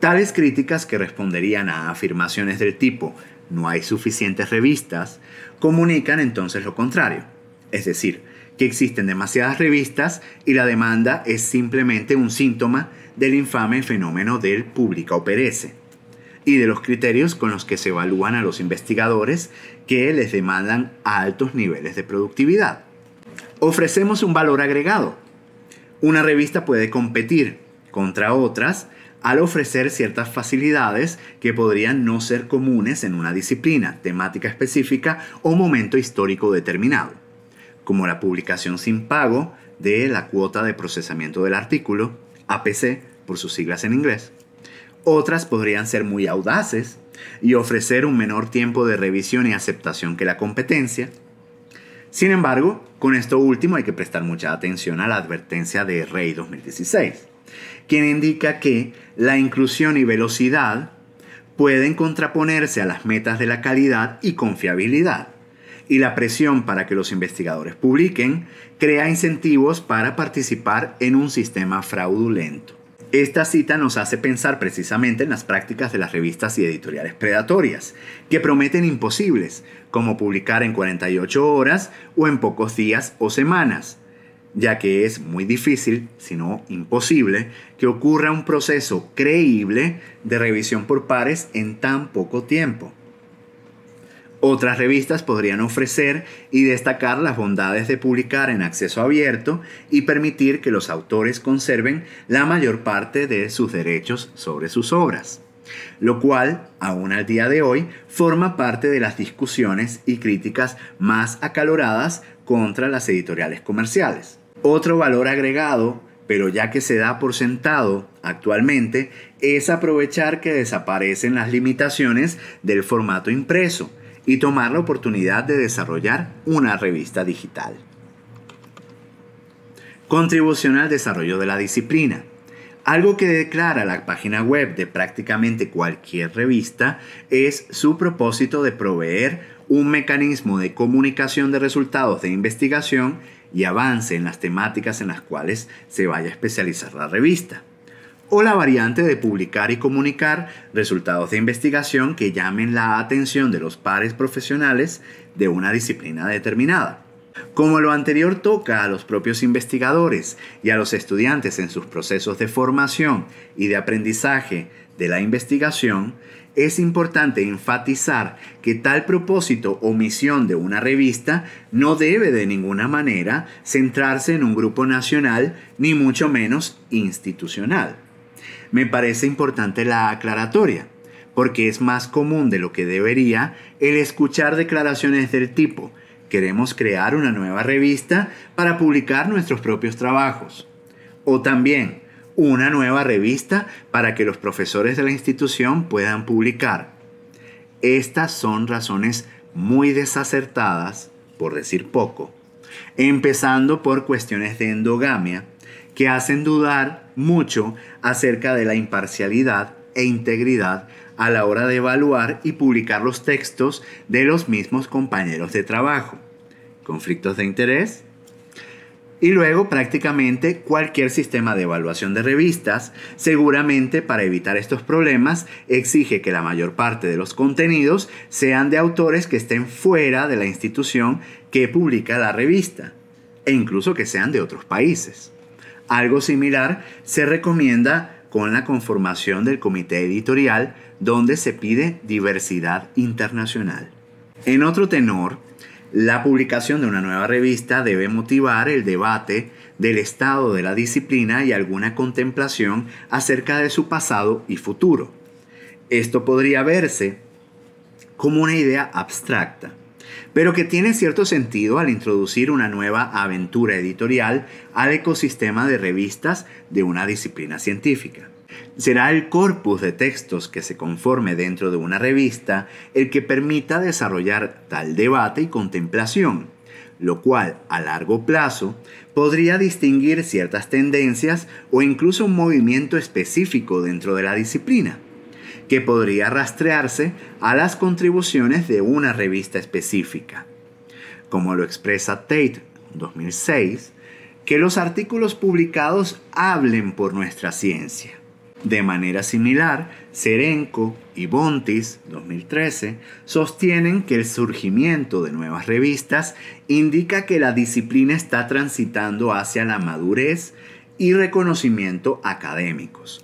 Tales críticas que responderían a afirmaciones del tipo no hay suficientes revistas, comunican entonces lo contrario, es decir, que existen demasiadas revistas y la demanda es simplemente un síntoma del infame fenómeno del pública o perece y de los criterios con los que se evalúan a los investigadores que les demandan altos niveles de productividad. Ofrecemos un valor agregado. Una revista puede competir contra otras al ofrecer ciertas facilidades que podrían no ser comunes en una disciplina, temática específica o momento histórico determinado como la publicación sin pago de la cuota de procesamiento del artículo, APC por sus siglas en inglés. Otras podrían ser muy audaces y ofrecer un menor tiempo de revisión y aceptación que la competencia. Sin embargo, con esto último hay que prestar mucha atención a la advertencia de Rey 2016, quien indica que la inclusión y velocidad pueden contraponerse a las metas de la calidad y confiabilidad y la presión para que los investigadores publiquen crea incentivos para participar en un sistema fraudulento. Esta cita nos hace pensar precisamente en las prácticas de las revistas y editoriales predatorias, que prometen imposibles, como publicar en 48 horas o en pocos días o semanas, ya que es muy difícil, si no imposible, que ocurra un proceso creíble de revisión por pares en tan poco tiempo. Otras revistas podrían ofrecer y destacar las bondades de publicar en acceso abierto y permitir que los autores conserven la mayor parte de sus derechos sobre sus obras, lo cual, aún al día de hoy, forma parte de las discusiones y críticas más acaloradas contra las editoriales comerciales. Otro valor agregado pero ya que se da por sentado actualmente, es aprovechar que desaparecen las limitaciones del formato impreso y tomar la oportunidad de desarrollar una revista digital. Contribución al desarrollo de la disciplina. Algo que declara la página web de prácticamente cualquier revista es su propósito de proveer un mecanismo de comunicación de resultados de investigación y avance en las temáticas en las cuales se vaya a especializar la revista o la variante de publicar y comunicar resultados de investigación que llamen la atención de los pares profesionales de una disciplina determinada. Como lo anterior toca a los propios investigadores y a los estudiantes en sus procesos de formación y de aprendizaje de la investigación, es importante enfatizar que tal propósito o misión de una revista no debe de ninguna manera centrarse en un grupo nacional ni mucho menos institucional me parece importante la aclaratoria, porque es más común de lo que debería el escuchar declaraciones del tipo, queremos crear una nueva revista para publicar nuestros propios trabajos. O también, una nueva revista para que los profesores de la institución puedan publicar. Estas son razones muy desacertadas, por decir poco, empezando por cuestiones de endogamia que hacen dudar mucho acerca de la imparcialidad e integridad a la hora de evaluar y publicar los textos de los mismos compañeros de trabajo. Conflictos de interés, y luego prácticamente cualquier sistema de evaluación de revistas, seguramente para evitar estos problemas, exige que la mayor parte de los contenidos sean de autores que estén fuera de la institución que publica la revista, e incluso que sean de otros países. Algo similar se recomienda con la conformación del comité editorial donde se pide diversidad internacional. En otro tenor, la publicación de una nueva revista debe motivar el debate del estado de la disciplina y alguna contemplación acerca de su pasado y futuro. Esto podría verse como una idea abstracta, pero que tiene cierto sentido al introducir una nueva aventura editorial al ecosistema de revistas de una disciplina científica. Será el corpus de textos que se conforme dentro de una revista el que permita desarrollar tal debate y contemplación, lo cual a largo plazo podría distinguir ciertas tendencias o incluso un movimiento específico dentro de la disciplina, que podría rastrearse a las contribuciones de una revista específica. Como lo expresa Tate 2006, que los artículos publicados hablen por nuestra ciencia. De manera similar, Serenco y Bontis, 2013, sostienen que el surgimiento de nuevas revistas indica que la disciplina está transitando hacia la madurez y reconocimiento académicos.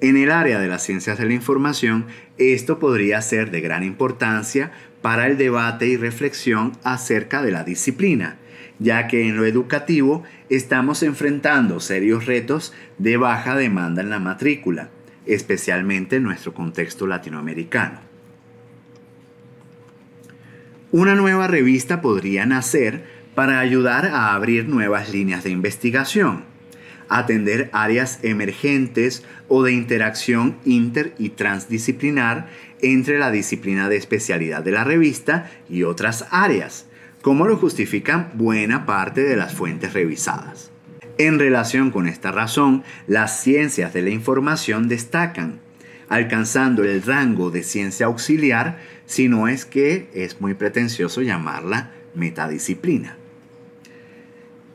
En el área de las ciencias de la información, esto podría ser de gran importancia para el debate y reflexión acerca de la disciplina, ya que en lo educativo estamos enfrentando serios retos de baja demanda en la matrícula, especialmente en nuestro contexto latinoamericano. Una nueva revista podría nacer para ayudar a abrir nuevas líneas de investigación, atender áreas emergentes o de interacción inter y transdisciplinar entre la disciplina de especialidad de la revista y otras áreas, como lo justifican buena parte de las fuentes revisadas. En relación con esta razón, las ciencias de la información destacan, alcanzando el rango de ciencia auxiliar, si no es que es muy pretencioso llamarla metadisciplina.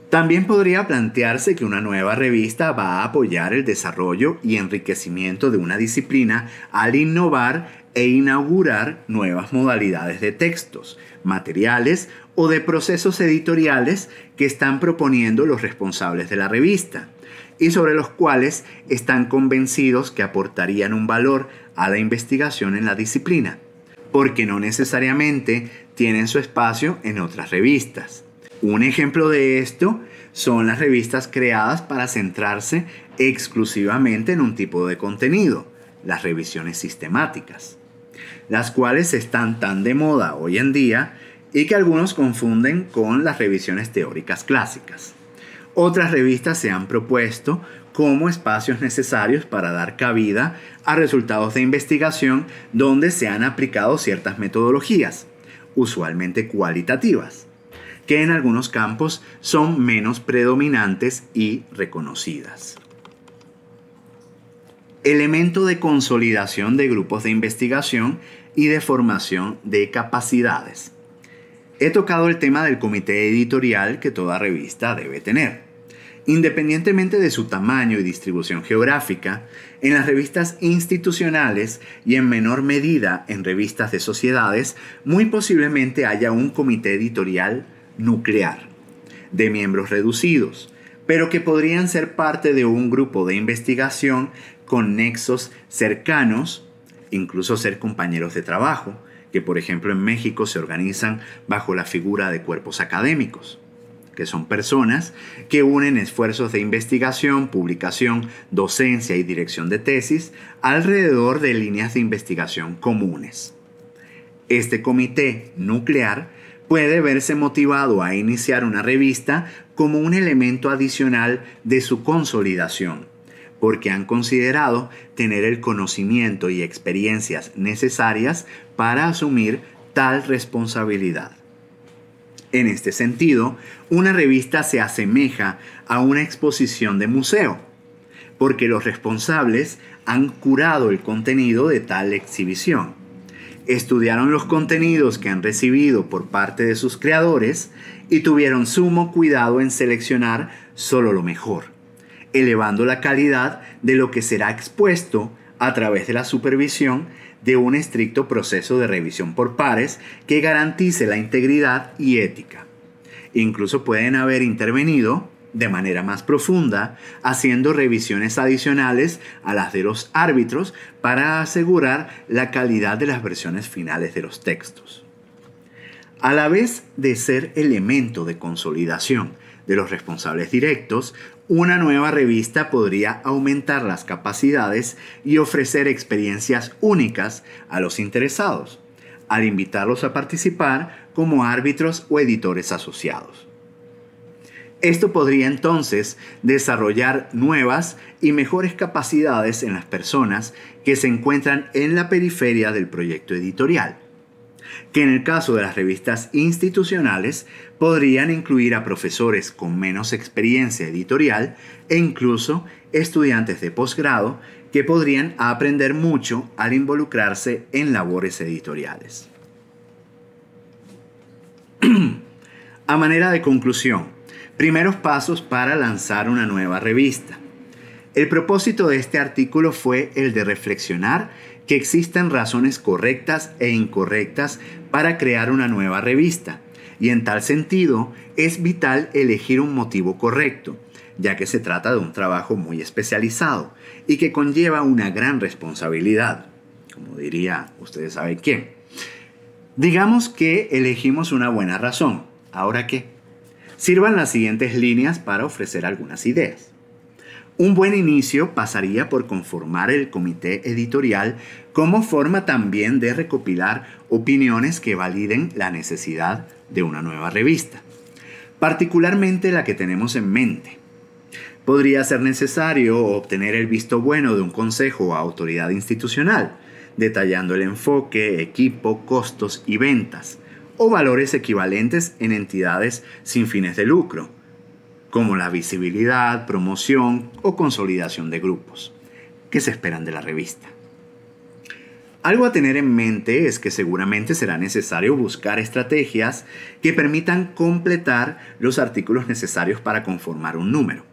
También podría plantearse que una nueva revista va a apoyar el desarrollo y enriquecimiento de una disciplina al innovar e inaugurar nuevas modalidades de textos, materiales o de procesos editoriales que están proponiendo los responsables de la revista y sobre los cuales están convencidos que aportarían un valor a la investigación en la disciplina, porque no necesariamente tienen su espacio en otras revistas. Un ejemplo de esto son las revistas creadas para centrarse exclusivamente en un tipo de contenido, las revisiones sistemáticas las cuales están tan de moda hoy en día y que algunos confunden con las revisiones teóricas clásicas. Otras revistas se han propuesto como espacios necesarios para dar cabida a resultados de investigación donde se han aplicado ciertas metodologías, usualmente cualitativas, que en algunos campos son menos predominantes y reconocidas. Elemento de consolidación de grupos de investigación y de formación de capacidades. He tocado el tema del comité editorial que toda revista debe tener. Independientemente de su tamaño y distribución geográfica, en las revistas institucionales y en menor medida en revistas de sociedades, muy posiblemente haya un comité editorial nuclear, de miembros reducidos, pero que podrían ser parte de un grupo de investigación con nexos cercanos incluso ser compañeros de trabajo, que por ejemplo en México se organizan bajo la figura de cuerpos académicos. que son personas que unen esfuerzos de investigación, publicación, docencia y dirección de tesis alrededor de líneas de investigación comunes. Este comité nuclear puede verse motivado a iniciar una revista como un elemento adicional de su consolidación, porque han considerado tener el conocimiento y experiencias necesarias para asumir tal responsabilidad. En este sentido, una revista se asemeja a una exposición de museo, porque los responsables han curado el contenido de tal exhibición. Estudiaron los contenidos que han recibido por parte de sus creadores y tuvieron sumo cuidado en seleccionar solo lo mejor, elevando la calidad de lo que será expuesto a través de la supervisión de un estricto proceso de revisión por pares que garantice la integridad y ética. Incluso pueden haber intervenido de manera más profunda, haciendo revisiones adicionales a las de los árbitros para asegurar la calidad de las versiones finales de los textos. A la vez de ser elemento de consolidación de los responsables directos, una nueva revista podría aumentar las capacidades y ofrecer experiencias únicas a los interesados, al invitarlos a participar como árbitros o editores asociados. Esto podría entonces desarrollar nuevas y mejores capacidades en las personas que se encuentran en la periferia del proyecto editorial que en el caso de las revistas institucionales podrían incluir a profesores con menos experiencia editorial e incluso estudiantes de posgrado que podrían aprender mucho al involucrarse en labores editoriales. (clears throat) a manera de conclusión, primeros pasos para lanzar una nueva revista. El propósito de este artículo fue el de reflexionar que existen razones correctas e incorrectas para crear una nueva revista, y en tal sentido es vital elegir un motivo correcto, ya que se trata de un trabajo muy especializado y que conlleva una gran responsabilidad, como diría ustedes saben quién. Digamos que elegimos una buena razón. ¿Ahora qué? Sirvan las siguientes líneas para ofrecer algunas ideas. Un buen inicio pasaría por conformar el comité editorial como forma también de recopilar opiniones que validen la necesidad de una nueva revista, particularmente la que tenemos en mente. Podría ser necesario obtener el visto bueno de un consejo o autoridad institucional, detallando el enfoque, equipo, costos y ventas, o valores equivalentes en entidades sin fines de lucro como la visibilidad, promoción o consolidación de grupos. ¿Qué se esperan de la revista? Algo a tener en mente es que seguramente será necesario buscar estrategias que permitan completar los artículos necesarios para conformar un número.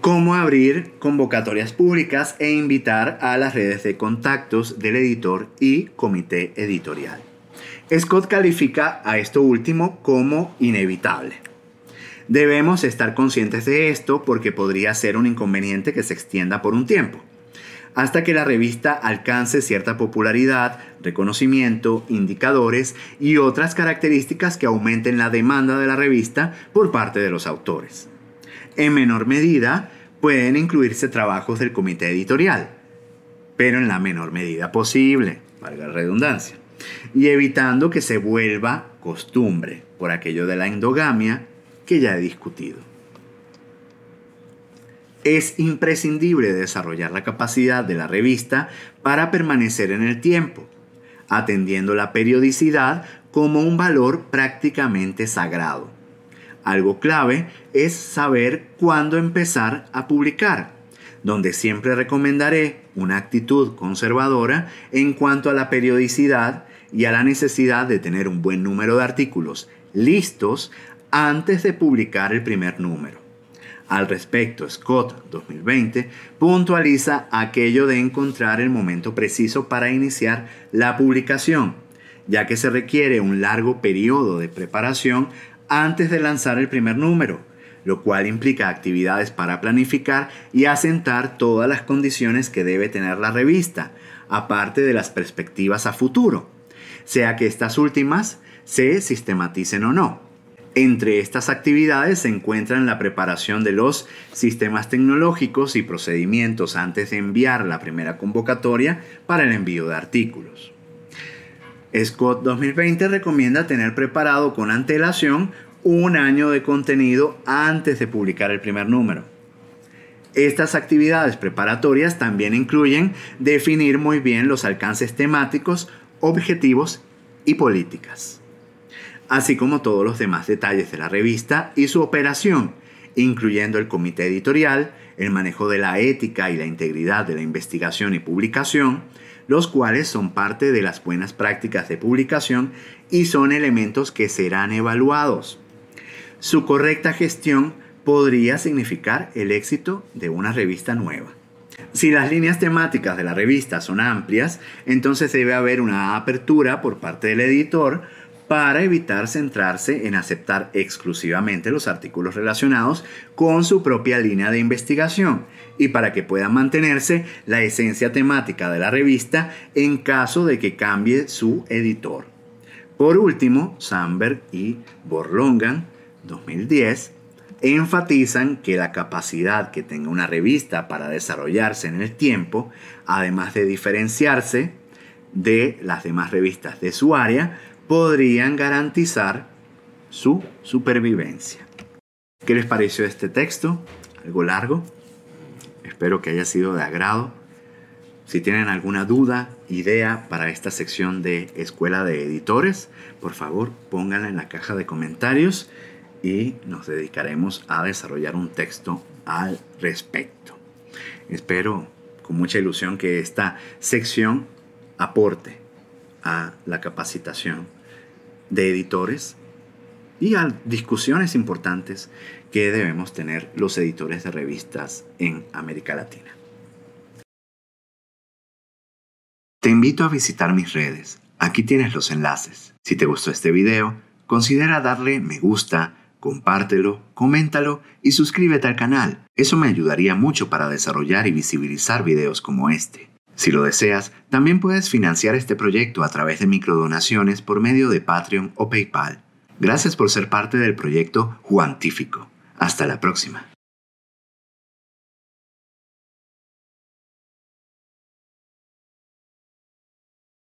Cómo abrir convocatorias públicas e invitar a las redes de contactos del editor y comité editorial. Scott califica a esto último como inevitable. Debemos estar conscientes de esto porque podría ser un inconveniente que se extienda por un tiempo, hasta que la revista alcance cierta popularidad, reconocimiento, indicadores y otras características que aumenten la demanda de la revista por parte de los autores. En menor medida, pueden incluirse trabajos del comité editorial, pero en la menor medida posible, valga la redundancia, y evitando que se vuelva costumbre por aquello de la endogamia que ya he discutido. Es imprescindible desarrollar la capacidad de la revista para permanecer en el tiempo, atendiendo la periodicidad como un valor prácticamente sagrado. Algo clave es saber cuándo empezar a publicar, donde siempre recomendaré una actitud conservadora en cuanto a la periodicidad y a la necesidad de tener un buen número de artículos listos antes de publicar el primer número. Al respecto, Scott 2020 puntualiza aquello de encontrar el momento preciso para iniciar la publicación, ya que se requiere un largo periodo de preparación antes de lanzar el primer número, lo cual implica actividades para planificar y asentar todas las condiciones que debe tener la revista, aparte de las perspectivas a futuro, sea que estas últimas se sistematicen o no. Entre estas actividades se encuentran la preparación de los sistemas tecnológicos y procedimientos antes de enviar la primera convocatoria para el envío de artículos. Scott 2020 recomienda tener preparado con antelación un año de contenido antes de publicar el primer número. Estas actividades preparatorias también incluyen definir muy bien los alcances temáticos, objetivos y políticas, así como todos los demás detalles de la revista y su operación, incluyendo el comité editorial, el manejo de la ética y la integridad de la investigación y publicación, los cuales son parte de las buenas prácticas de publicación y son elementos que serán evaluados. Su correcta gestión podría significar el éxito de una revista nueva. Si las líneas temáticas de la revista son amplias, entonces debe haber una apertura por parte del editor para evitar centrarse en aceptar exclusivamente los artículos relacionados con su propia línea de investigación y para que pueda mantenerse la esencia temática de la revista en caso de que cambie su editor. Por último, Sandberg y Borlongan, 2010, enfatizan que la capacidad que tenga una revista para desarrollarse en el tiempo, además de diferenciarse de las demás revistas de su área, podrían garantizar su supervivencia. ¿Qué les pareció este texto? ¿Algo largo? Espero que haya sido de agrado. Si tienen alguna duda, idea para esta sección de Escuela de Editores, por favor pónganla en la caja de comentarios y nos dedicaremos a desarrollar un texto al respecto. Espero con mucha ilusión que esta sección aporte a la capacitación de editores y a discusiones importantes que debemos tener los editores de revistas en América Latina. Te invito a visitar mis redes. Aquí tienes los enlaces. Si te gustó este video, considera darle me gusta, compártelo, coméntalo y suscríbete al canal. Eso me ayudaría mucho para desarrollar y visibilizar videos como este. Si lo deseas, también puedes financiar este proyecto a través de microdonaciones por medio de Patreon o PayPal. Gracias por ser parte del proyecto Juantífico. Hasta la próxima.